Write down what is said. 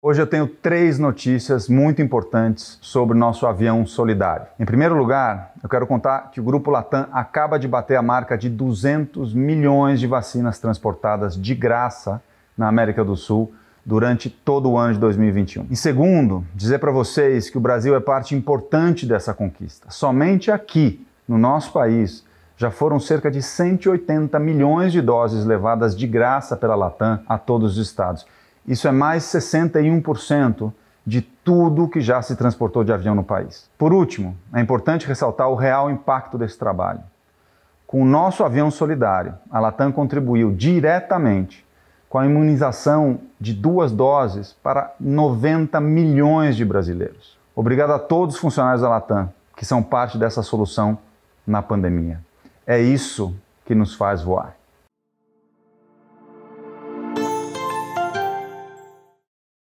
Hoje eu tenho três notícias muito importantes sobre o nosso avião solidário. Em primeiro lugar, eu quero contar que o Grupo Latam acaba de bater a marca de 200 milhões de vacinas transportadas de graça na América do Sul durante todo o ano de 2021. Em segundo, dizer para vocês que o Brasil é parte importante dessa conquista. Somente aqui, no nosso país, já foram cerca de 180 milhões de doses levadas de graça pela Latam a todos os estados. Isso é mais 61% de tudo que já se transportou de avião no país. Por último, é importante ressaltar o real impacto desse trabalho. Com o nosso avião solidário, a Latam contribuiu diretamente com a imunização de duas doses para 90 milhões de brasileiros. Obrigado a todos os funcionários da Latam que são parte dessa solução na pandemia. É isso que nos faz voar.